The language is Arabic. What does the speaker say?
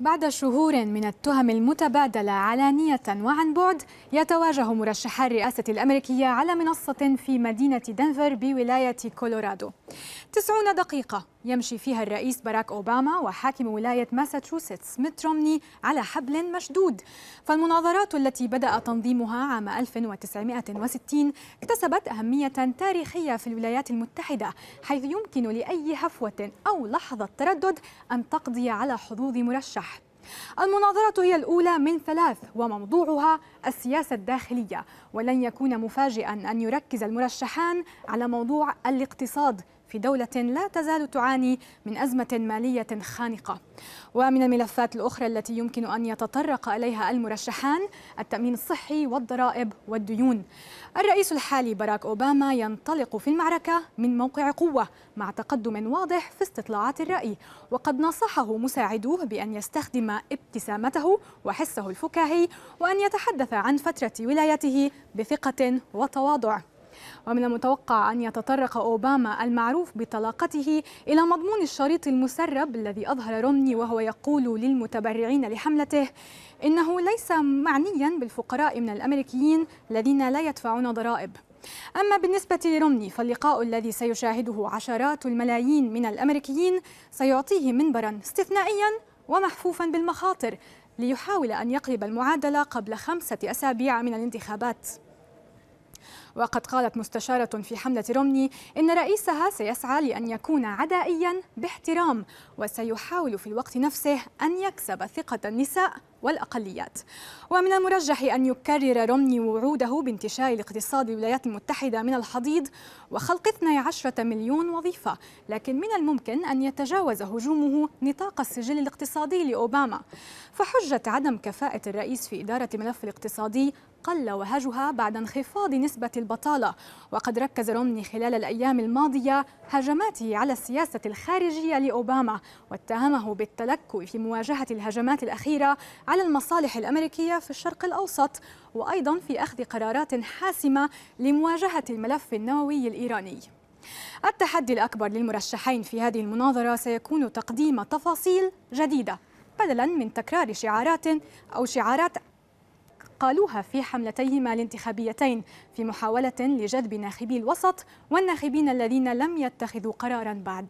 بعد شهور من التهم المتبادلة علانية وعن بعد يتواجه مرشحا الرئاسة الأمريكية على منصة في مدينة دنفر بولاية كولورادو. تسعون دقيقة. يمشي فيها الرئيس باراك أوباما وحاكم ولاية ماساتشوستس ميت رومني على حبل مشدود. فالمناظرات التي بدأ تنظيمها عام 1960 اكتسبت أهمية تاريخية في الولايات المتحدة حيث يمكن لأي هفوة أو لحظة تردد أن تقضي على حظوظ مرشح. المناظرة هي الأولى من ثلاث وموضوعها السياسة الداخلية. ولن يكون مفاجئا أن يركز المرشحان على موضوع الاقتصاد في دولة لا تزال تعاني من أزمة مالية خانقة. ومن الملفات الأخرى التي يمكن أن يتطرق إليها المرشحان التأمين الصحي والضرائب والديون. الرئيس الحالي باراك أوباما ينطلق في المعركة من موقع قوة مع تقدم واضح في استطلاعات الرأي. وقد نصحه مساعدوه بأن يستخدم ابتسامته وحسه الفكاهي وأن يتحدث عن فترة ولايته بثقة وتواضع. ومن المتوقع أن يتطرق أوباما المعروف بطلاقته إلى مضمون الشريط المسرب الذي أظهر رومني وهو يقول للمتبرعين لحملته إنه ليس معنيا بالفقراء من الأمريكيين الذين لا يدفعون ضرائب. أما بالنسبة لرومني فاللقاء الذي سيشاهده عشرات الملايين من الأمريكيين سيعطيه منبرا استثنائيا ومحفوفا بالمخاطر ليحاول أن يقلب المعادلة قبل خمسة أسابيع من الانتخابات. وقد قالت مستشارة في حملة رومني إن رئيسها سيسعى لأن يكون عدائيا باحترام وسيحاول في الوقت نفسه أن يكسب ثقة النساء والأقليات. ومن المرجح أن يكرر رومني وعوده بانتشار الاقتصاد الولايات المتحدة من الحضيض وخلق 12 مليون وظيفة لكن من الممكن أن يتجاوز هجومه نطاق السجل الاقتصادي لأوباما. فحجة عدم كفاءة الرئيس في إدارة ملف الاقتصادي قل وهجها بعد انخفاض نسبة البطالة. وقد ركز رومني خلال الأيام الماضية هجماته على السياسة الخارجية لأوباما واتهمه بالتلكؤ في مواجهة الهجمات الأخيرة على المصالح الأمريكية في الشرق الأوسط وأيضا في أخذ قرارات حاسمة لمواجهة الملف النووي الإيراني. التحدي الأكبر للمرشحين في هذه المناظرة سيكون تقديم تفاصيل جديدة بدلا من تكرار شعارات أو شعارات قالوها في حملتيهما الانتخابيتين في محاولة لجذب ناخبي الوسط والناخبين الذين لم يتخذوا قرارا بعد.